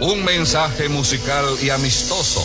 Un mensaje musical y amistoso.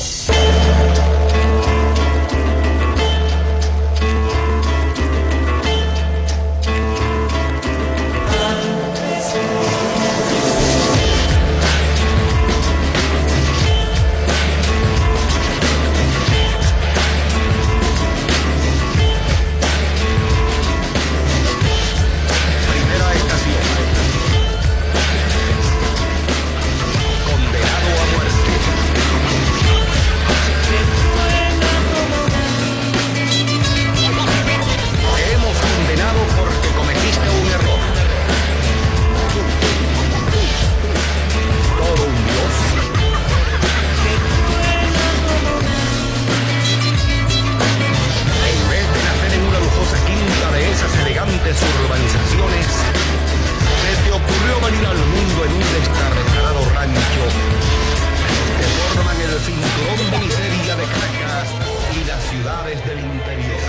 Ciudades del interior.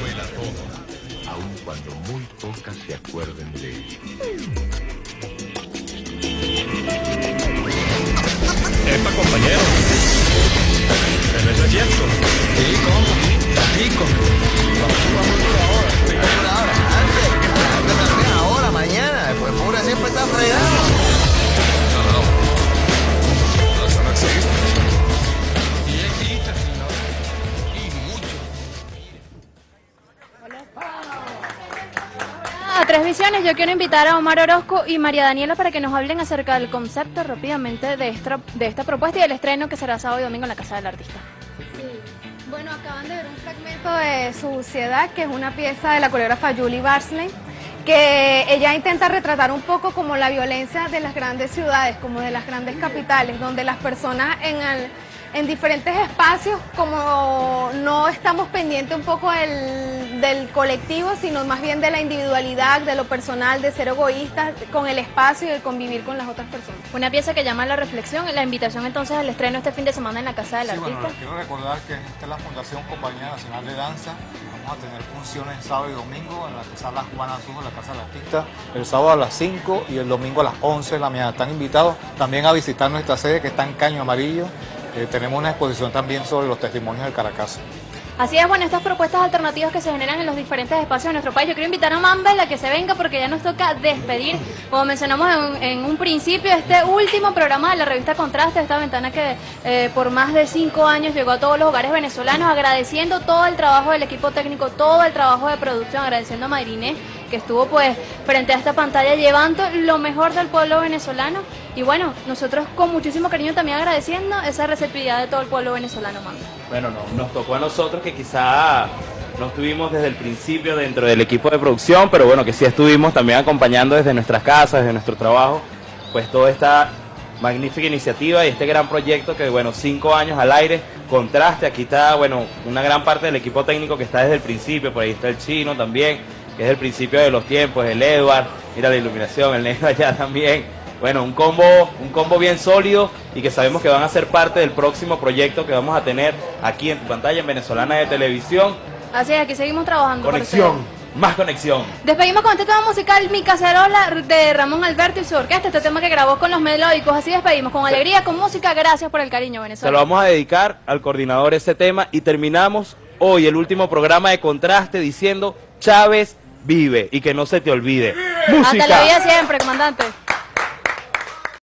Duela todo, aun cuando muy pocas se acuerden de ello. Epa, compañero. Pero eso es cierto. Sí, ¿cómo? Chico. ahora. Antes, antes también, ahora, mañana. Pues pura siempre está fregado. Tres Visiones, yo quiero invitar a Omar Orozco y María Daniela para que nos hablen acerca del concepto rápidamente de esta, de esta propuesta y del estreno que será sábado y domingo en la Casa del Artista. Sí. Bueno, acaban de ver un fragmento de Suciedad, que es una pieza de la coreógrafa Julie Barsley, que ella intenta retratar un poco como la violencia de las grandes ciudades, como de las grandes capitales, donde las personas en, el- en diferentes espacios, como no estamos pendientes un poco del, del colectivo, sino más bien de la individualidad, de lo personal, de ser egoístas con el espacio y de convivir con las otras personas. Una pieza que llama a la reflexión, la invitación entonces al estreno este fin de semana en la Casa del Sí, bueno, Artista. les quiero recordar que esta es la Fundación Compañía Nacional de Danza. Vamos a tener funciones sábado y domingo en la sala Juana Azul, en la Casa del Artista. El sábado a las 5 y el domingo a las 11 de la mañana. Están invitados también a visitar nuestra sede que está en Caño Amarillo. Eh, tenemos una exposición también sobre los testimonios del Caracas. Así es, bueno, estas propuestas alternativas que se generan en los diferentes espacios de nuestro país. Yo quiero invitar a Mambel a que se venga porque ya nos toca despedir, como mencionamos en, un principio, este último programa de la revista Contraste, esta ventana que eh, por más de cinco años llegó a todos los hogares venezolanos, agradeciendo todo el trabajo del equipo técnico, todo el trabajo de producción, agradeciendo a Madriné que estuvo pues frente a esta pantalla llevando lo mejor del pueblo venezolano. Y bueno, nosotros con muchísimo cariño también agradeciendo esa receptividad de todo el pueblo venezolano, Mambel. Bueno, no, nos tocó a nosotros que quizá no estuvimos desde el principio dentro del equipo de producción, pero bueno, que sí estuvimos también acompañando desde nuestras casas, desde nuestro trabajo, pues toda esta magnífica iniciativa y este gran proyecto que, bueno, cinco años al aire, contraste, aquí está, bueno, una gran parte del equipo técnico que está desde el principio, por ahí está el chino también, que es el principio de los tiempos, el Edward, mira la iluminación, el negro allá también. Bueno, un combo, un combo bien sólido y que sabemos que van a ser parte del próximo proyecto que vamos a tener aquí en tu pantalla en Venezolana de Televisión. Así es, aquí seguimos trabajando. Conexión, más conexión. Despedimos con este tema musical Mi Cacerola de Ramón Alberto y su orquesta, este tema que grabó con los melódicos. Así despedimos, con alegría, con música. Gracias por el cariño, Se Venezuela. lo vamos a dedicar al coordinador ese tema y terminamos hoy el último programa de contraste diciendo Chávez vive y que no se te olvide. Hasta la Música. vida siempre, comandante.